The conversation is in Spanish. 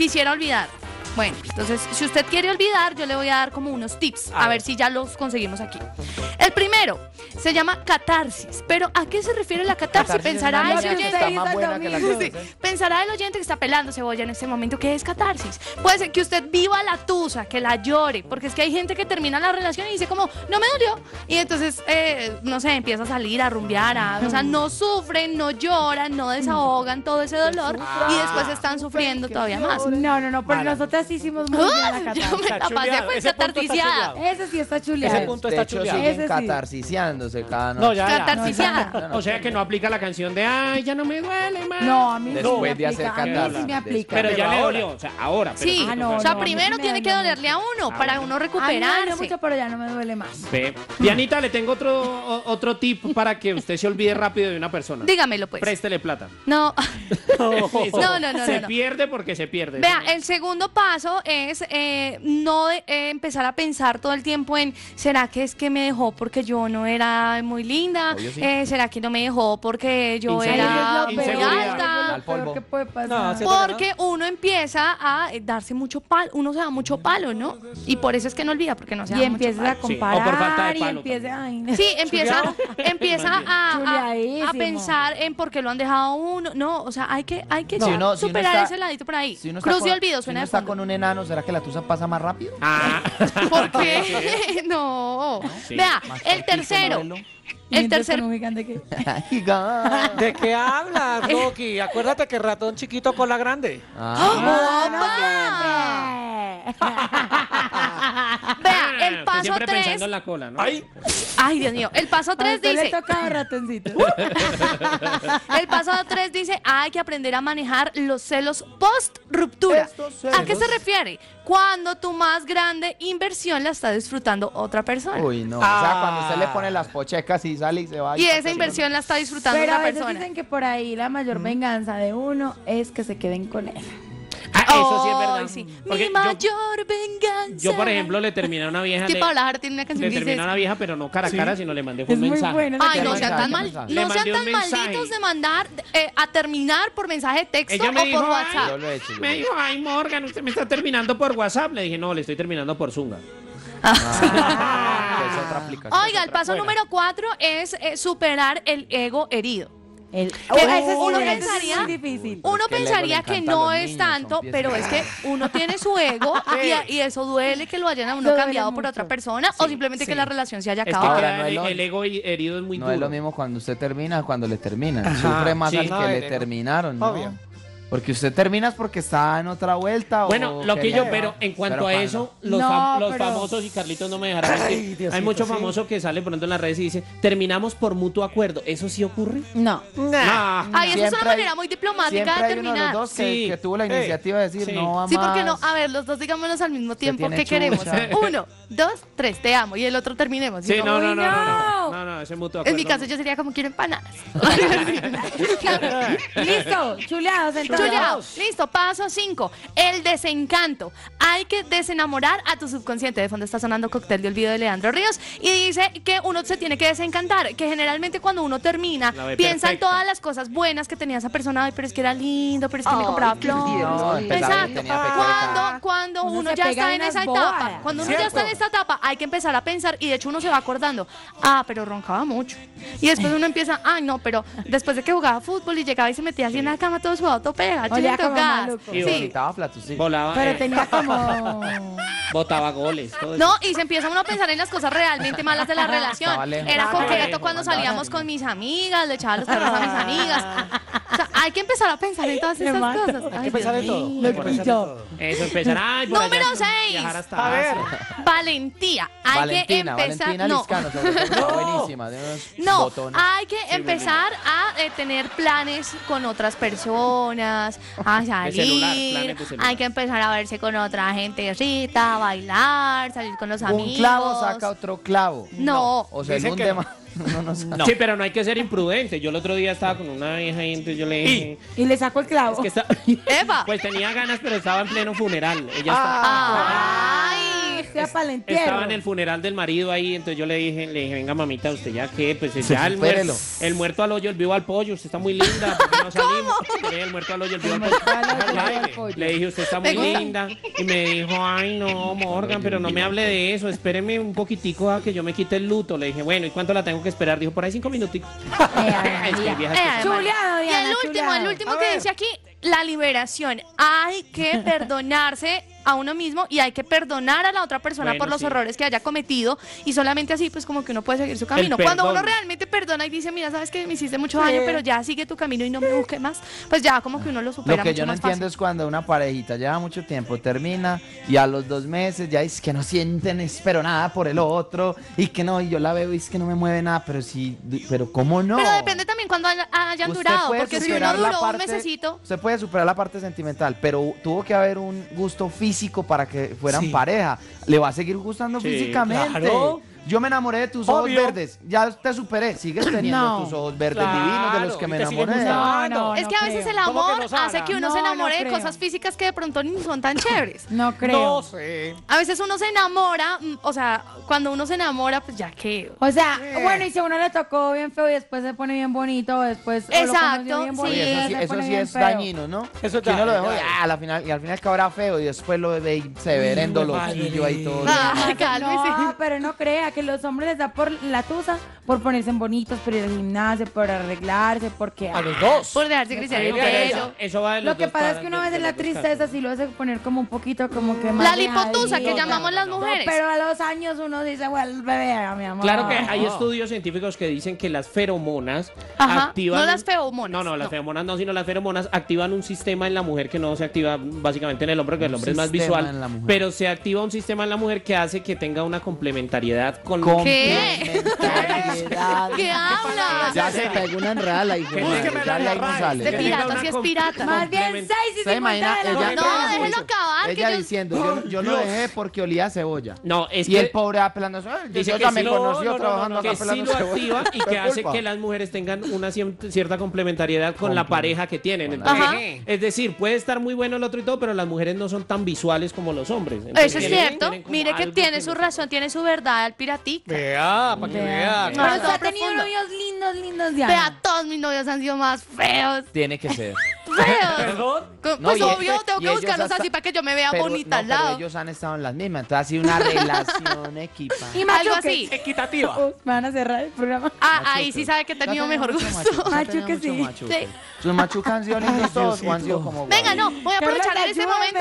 quisiera olvidar. Bueno, entonces, si usted quiere olvidar, yo le voy a dar como unos tips, a, ver. si ya los conseguimos aquí. El primero se llama catarsis, pero ¿a qué se refiere la catarsis? Pensará el oyente que está pelando cebolla en este momento, ¿qué es catarsis? Puede ser que usted viva la tusa, que la llore, porque es que hay gente que termina la relación y dice como, no me dolió. Y entonces, eh, no sé, empieza a salir, a rumbear, a- o sea, no sufren, no lloran, no desahogan todo ese dolor y después están sufriendo todavía más. No, no, no, pero nosotras sí hicimos muy bien la ¡Ah! Yo catarsis. me la pasé chuleado, ese punto está catarticiada. chuleado. Ese sí está Ese chuleado. punto De está hecho, chuleado. siguen Ese sí. catarciciándose cada noche. No, ya, ya. Catarticiada. O sea que no aplica la canción de ay, ya no me duele más. No, a mí sí Después me de hacer aplica. A mí sí catarsis. me aplica. Pero ya le dolió, o sea, ahora. pero Sí, Ah, no, o sea, no, a mí primero tiene que dolerle a uno para uno A mí me duele recuperarse. mucho, pero ya no me duele más. Ve. Dianita, le tengo otro, o- otro tip para que usted se olvide rápido de una persona. Dígamelo pues. Préstele plata. No, Listo. No, no, no, Se no. pierde porque se pierde. vea, el segundo paso es eh, no de- eh, empezar a pensar todo el tiempo en ¿será que es que me dejó porque yo no era muy linda? Sí. Eh, ¿Será que no me dejó porque yo Inseguridad, era muy alta? lo Al peor polvo. que puede pasar. No, sí. Porque uno empieza a darse mucho palo, uno se da mucho palo, ¿no? Y por eso es que no olvida, porque no se Y da mucho a palo. Sí, o por falta de comparar y empieza ay, Sí, empieza, empieza a, a- a pensar en por qué lo han dejado a uno. No, o sea, hay que, hay que Si uno- si uno superar está- ese ladito por ahí. Si uno está Cruz y con- olvido, si suena de fondo. Con un enano, ¿será que la tusa pasa más rápido? Ah, ¿Por qué? no. Sí. Vea, Más el tercero. El tercer. que- Giga. ¿De qué hablas, Rocky? Acuérdate que ratón chiquito con la grande. Ah, ¡Opa! Vea, el paso siempre 3. pensando en la cola, ¿no? ¡Ay! Ay, Dios mío. El paso A 3 usted le dice. toca ratoncito. El paso 3 dice, hay que aprender a manejar los celos post ruptura. ¿A qué se refiere? Cuando tu más grande inversión la está disfrutando otra persona. Uy, no. O sea, cuando usted le pone las pochecas y sale y se va. y esa está inversión la está disfrutando Pero a una veces persona. dicen que por ahí la mayor venganza de uno es que se queden con él. Ah, eso sí es verdad. Ay, sí. Porque Mi yo- mayor venganza. Yo, por ejemplo, le terminé a una vieja. Le- Jara tiene una canción Le que terminé a una vieja, pero no cara a cara, sino le mandé un muy mensaje. buena. Ay, ¿Qué no sean tan, malditos de mandar eh, a terminar por mensaje de texto Ella o me por WhatsApp. Yo lo he hecho. yo Me dijo, ay, Morgan, usted me está terminando por WhatsApp. Le dije, no, le estoy terminando por Zunga. Ah, es otra aplicación. Oiga, el paso Buena. número cuatro es eh, superar el ego herido. El, Oh, ese uno pensaría es muy difícil. Uno que pensaría que no es niños, tanto, pero es que uno tiene su ego y, y eso duele que lo hayan a uno cambiado por otra persona o simplemente que la relación se haya Es que acabado. Ahora, queda no es el, lo- el ego herido es muy No duro. es lo mismo cuando usted termina cuando le terminan. Sufre más sí. al No, que le ego. terminaron, ¿no? Obvio. Porque usted termina es porque está en otra vuelta Bueno, o lo que yo, pero en cuanto Pero a eso, los, No, fam- los pero- famosos, y Carlitos no me dejará mentir, Diosito, hay mucho sí. famoso que sale pronto en las redes y dice, terminamos por mutuo acuerdo. ¿Eso sí ocurre? No. Ah, Ay, eso es una hay- manera muy diplomática Siempre de hay uno de terminar. los dos que, Sí. que tuvo la iniciativa de decir Sí. no va Sí, porque no, a ver, los dos digámonos al mismo tiempo que queremos. Uno, dos, tres, te amo. Y el otro terminemos. sí, Y no, no, "Uy, no, no, no, no, no, ese mutuo acuerdo. En mi caso yo sería como quiero empanadas. Listo, chuleados entonces. Chuleado. Listo, paso 5. El desencanto. Hay que desenamorar a tu subconsciente. De fondo está sonando cóctel de olvido de Leandro Ríos. Y dice que uno se tiene que desencantar. Que generalmente cuando uno termina, piensa en perfecta. todas las cosas buenas que tenía esa persona. Ay, pero es que era lindo, pero es que me compraba flores. No, Exacto. Cuando, cuando Uno ya está en en esa etapa, cuando uno ya está en esta etapa, hay que empezar a pensar y de hecho uno se va acordando, ah, pero mucho. Y después uno empieza, ay, no, pero después de que jugaba fútbol y llegaba y se metía así en la cama todo sudado, todo pega, Olía chilento como gas. maluco. Y Sí. vomitaba sí. Volaba, Pero eh, tenía como... botaba goles, todo eso. No, y se empieza uno a pensar en las cosas realmente malas de la relación. Estaba lejos. Era Estaba lejos, cuando andaba salíamos lejos. con mis amigas, le echaba los perros a mis amigas. O sea, hay que empezar a pensar en todas esas mata. cosas. Hay Ay, que pensar en todo. Hay que pensar en Loquillo. todo. Eso empezar, ay, por Número allá, seis. viajar hasta A ver. Asia. Valentía. Hay Valentina, que empezar. Valentina no. Liscano, sobre todo, está buenísima. de unos No, botones. hay que empezar a eh, tener planes con otras personas, a celular, salir, planes de celular. hay que empezar a verse con otra gente rita, bailar, salir con los amigos. Un clavo saca otro clavo. No. O sea, Dicen un que tema. No, no sabe. No. Sí, pero no hay que ser imprudente. Yo el otro día estaba con una vieja y entonces yo le dije... Y le sacó el clavo. Es que está... Eva. Pues tenía ganas, pero estaba en pleno funeral. Ella Ah. Ay. Sea para el entierro. Estaba en el funeral del marido ahí, entonces yo le dije, le dije, venga mamita, usted ya qué, pues Sí, ya el muerto, el muerto al hoyo, el vivo al pollo, usted está muy linda, ¿por qué no salimos? Le dije, el muerto al hoyo, el vivo al pollo. Le dije, usted está muy linda. Y me dijo, ay no, Morgan, pero no me hable de eso, espéreme un poquitico a que yo me quite el luto. Le dije, bueno, ¿y cuánto la tengo que esperar? Dijo, por ahí cinco minuticos. Es que que- Y el último, el último que dice aquí, la liberación. Hay que perdonarse a uno mismo y hay que perdonar a la otra persona Bueno, por los sí. errores que haya cometido y solamente así pues como que uno puede seguir su camino. Cuando uno realmente perdona y dice, mira, sabes que me hiciste mucho Sí. daño, pero ya sigue tu camino y no me busques más, pues ya como que uno lo supera Lo que mucho yo no entiendo fácil. es cuando una parejita lleva mucho tiempo, termina y a los dos meses ya es que no sienten, es- pero nada por el otro y que no, y yo la veo y es que no me mueve nada, pero sí, pero ¿cómo no? Pero depende también cuando haya- hayan Usted durado, porque si uno duró un parte- mesecito, Usted puede superar la parte sentimental, pero tuvo que haber un gusto físico para que fueran Sí. pareja. Le va a seguir gustando Sí, físicamente. claro. Yo me enamoré de tus ojos verdes. Ya te superé. Sigues teniendo No. tus ojos verdes Claro, divinos de los que me enamoré. No, no, es que a veces creo. el ¿Cómo que amor hace que uno No, se no enamore de cosas físicas que de pronto ni son tan chéveres. No creo. No sé. A veces uno se enamora, mm, o sea, cuando uno se enamora, pues ya que... O sea, bueno, y si a uno le tocó bien feo y después se pone bien bonito, o después Exacto, bien sí. bonito, eso sí, eso sí bien es feo. dañino, ¿no? Eso es que uno lo dejó y, dañino. ah, a la final, y al final cabrá feo y después lo ve y se ve en dolorcillo ahí todo. Ah, pero no crea que los hombres les da por la tusa, por ponerse bonitos, por ir al gimnasio, por arreglarse, porque... A los dos. Por dejarse crecer el Pero pelo. eso, eso va de los Lo que dos pasa es que una vez en la tristeza sí lo hace poner como un poquito como que más La lipotusa que llamamos las No, mujeres. pero a los años uno dice, vuelve vea, mi amor. Claro que hay estudios científicos que dicen que las feromonas Ajá, activan. no las feromonas, No, no, las no. feromonas no, sino las feromonas activan un sistema en la mujer que no se activa básicamente en el hombre, que el hombre es más visual. en la mujer. Pero se activa un sistema en la mujer que hace que tenga una complementariedad con. ¿Qué? ¿Qué hablas? Ya se pegó una enredada la hija. Ya la de ahí no sale. Pirata, sí es pirata. Más bien complementa- 6 y ¿Se imagina? 50 de la Ella- mañana. No, déjelo acabar. que Ella yo- diciendo, yo, yo lo dejé porque olía a cebolla. No, es y que. el pobre apelando, "Ay, yo, Dice yo que también sí lo- conoció no, no, trabajando no, que sí pelando lo cebolla. activa y Fue que hace culpa. que las mujeres tengan una cierta complementariedad con la pareja que tienen. Con la Entonces, pareja. es decir, puede estar muy bueno el otro y todo, pero las mujeres no son tan visuales como los hombres. Entonces, Eso es tienen- cierto. tienen como Mire que algo tiene su razón, tiene su verdad el piratica. Vea, para que vea. No, Pero usted ha tenido profundo. novios lindos, lindos, Diana. Vea, todos mis novios han sido más feos. Tiene que ser. Feos. Perdón. No, Pues y obvio, este- tengo y que ellos buscarlos hasta- así para que yo me vea Pero, bonita no, al pero lado. ellos han estado en las mismas, entonces ha sido una relación equipa. Y Algo así. Equitativa. Uh, ¿Me van a cerrar el programa? Ah, ahí sí sabe que he tenido mejor gusto. Machuque, sí. Sus machucas han sido lindos todos o han sido como Venga, no, voy a aprovechar en este momento.